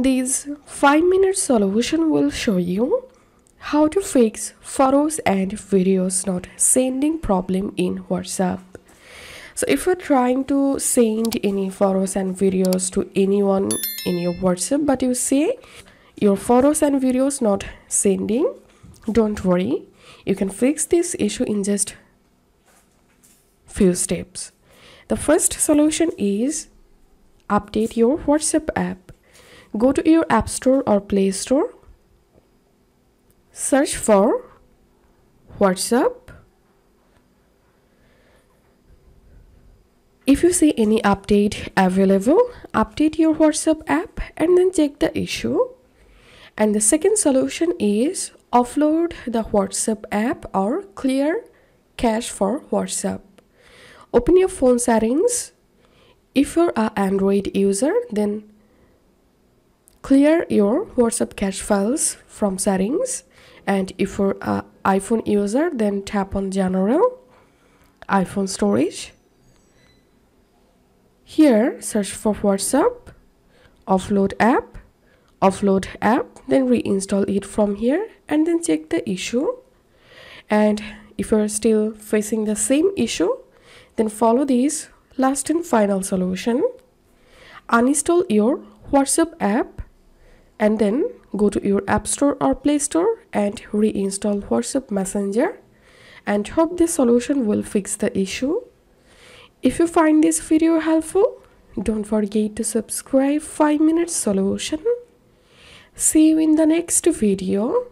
This 5 minute solution will show you how to fix photos and videos not sending problem in WhatsApp. So if you're trying to send any photos and videos to anyone in your WhatsApp but you say your photos and videos not sending, don't worry. You can fix this issue in just few steps. The first solution is update your WhatsApp app. Go to your App Store or Play Store. Search for WhatsApp. If you see any update available, update your WhatsApp app and then check the issue. And the second solution is offload the WhatsApp app or clear cache for WhatsApp. Open your phone settings. If you're an Android user, then clear your WhatsApp cache files from settings. And if you're an iPhone user, then tap on General, iPhone Storage. Here, search for WhatsApp, offload app, offload app, then reinstall it from here and then check the issue. And if you're still facing the same issue, then follow this last and final solution. Uninstall your WhatsApp app and then go to your App Store or Play Store and reinstall WhatsApp Messenger and hope this solution will fix the issue. If you find this video helpful, don't forget to subscribe 5 minutes solution. See you in the next video.